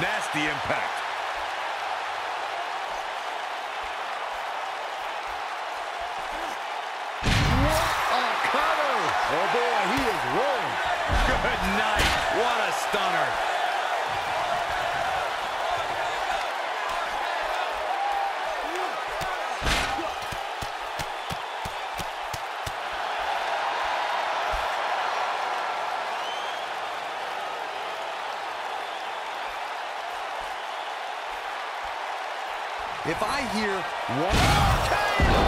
the impact. What a cutter. Oh, boy, he is rolling. Good night. What a stunner. If I hear one...